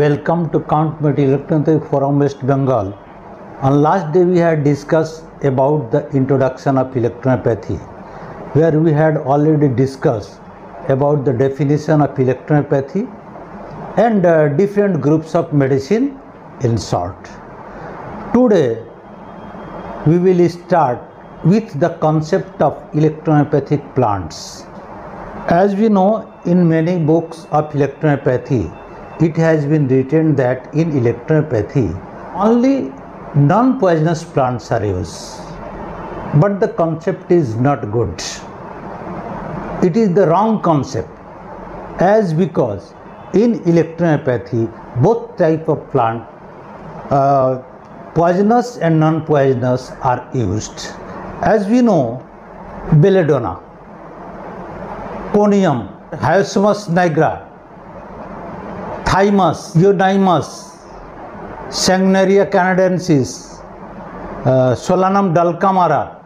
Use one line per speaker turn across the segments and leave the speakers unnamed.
Welcome to Count Medi Electronic Forum West Bengal. On last day we had discussed about the introduction of electronopathy where we had already discussed about the definition of electronopathy and uh, different groups of medicine in short. Today we will start with the concept of electronopathic plants. As we know in many books of electronopathy it has been written that in electronopathy only non-poisonous plants are used. But the concept is not good. It is the wrong concept. As because in electronopathy both type of plant uh, poisonous and non-poisonous are used. As we know belladonna conium hyoscyamus nigra thymus euonymus Sanguinaria canadensis, uh, Solanum dulcamara,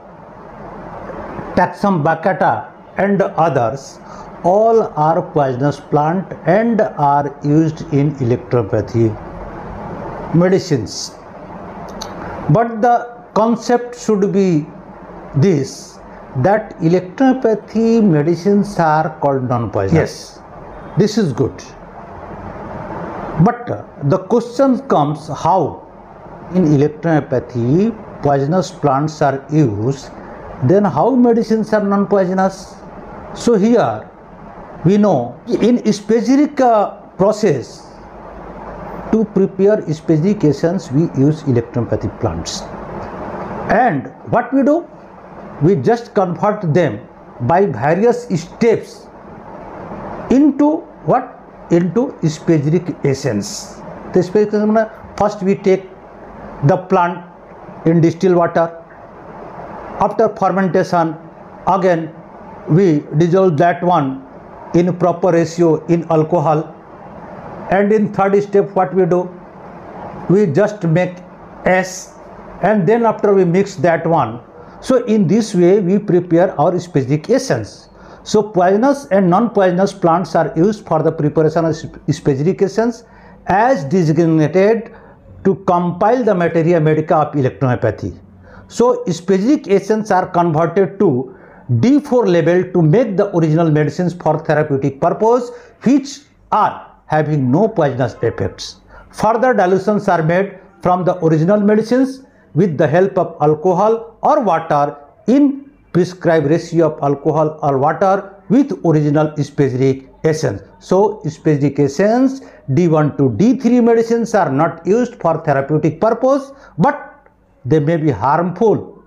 Taxus baccata and others all are poisonous plant and are used in electropathy medicines. But the concept should be this that electropathy medicines are called non-poisonous. Yes, this is good. But the question comes how in electropathy poisonous plants are used then how medicines are non-poisonous? So here we know in specific uh, process to prepare specific essence we use electropathic plants. And what we do? We just convert them by various steps into what into specific essence. The specific essence first we take the plant in distilled water. After fermentation again we dissolve that one in proper ratio in alcohol. And in third step what we do? We just make s and then after we mix that one. So in this way we prepare our specific essence so poisonous and non-poisonous plants are used for the preparation of specifications as designated to compile the materia medica of electronopathy. So specific essence are converted to D4 level to make the original medicines for therapeutic purpose which are having no poisonous effects. Further dilutions are made from the original medicines with the help of alcohol or water in prescribed ratio of alcohol or water with original specific essence. So specific essence D1 to D3 medicines are not used for therapeutic purpose but they may be harmful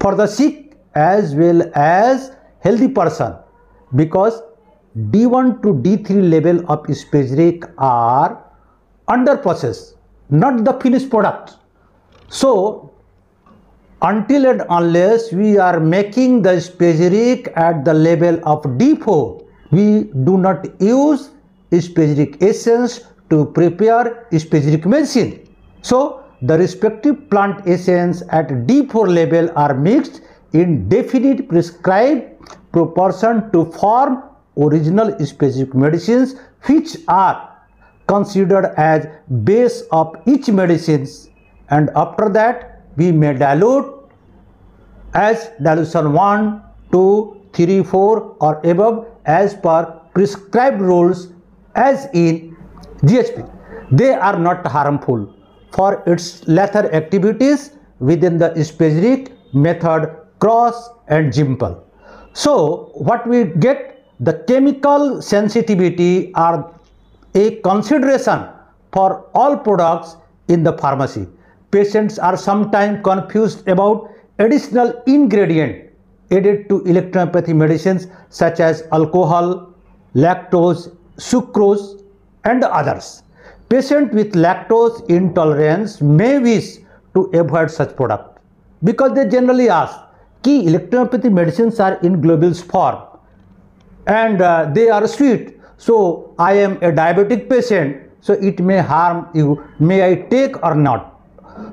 for the sick as well as healthy person because D1 to D3 level of specific are under process not the finished product. So until and unless we are making the specific at the level of D4, we do not use specific essence to prepare specific medicine. So, the respective plant essence at D4 level are mixed in definite prescribed proportion to form original specific medicines which are considered as base of each medicines and after that we may dilute as dilution 1, 2, 3, 4 or above as per prescribed rules as in GHP. They are not harmful for its later activities within the specific method Krauss and Zimpel. So what we get the chemical sensitivity are a consideration for all products in the pharmacy patients are sometimes confused about additional ingredient added to electropathy medicines such as alcohol, lactose, sucrose and others. Patient with lactose intolerance may wish to avoid such product because they generally ask key electropathy medicines are in globules form and uh, they are sweet. So I am a diabetic patient so it may harm you. May I take or not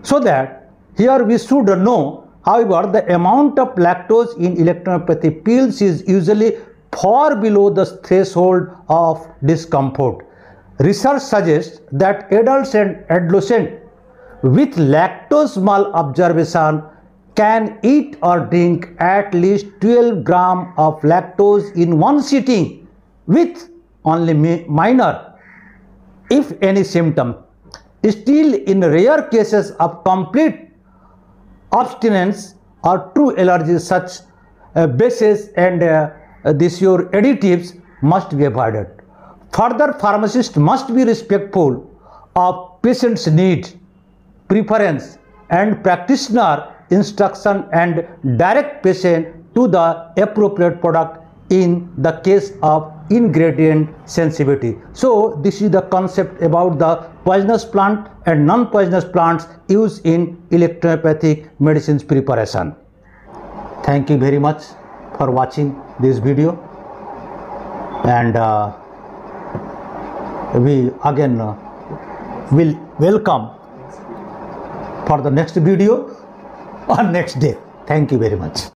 so that here we should know, however, the amount of lactose in electropathy pills is usually far below the threshold of discomfort. research suggests that adults and adolescents with lactose malabsorption can eat or drink at least 12 gram of lactose in one sitting with only minor if any symptom still in rare cases of complete abstinence or true allergies such uh, bases and uh, this your additives must be avoided. Further pharmacist must be respectful of patient's need preference and practitioner instruction and direct patient to the appropriate product in the case of ingredient sensitivity. So this is the concept about the poisonous plant and non-poisonous plants used in electropathic medicines preparation. Thank you very much for watching this video. And uh, we again uh, will welcome for the next video on next day. Thank you very much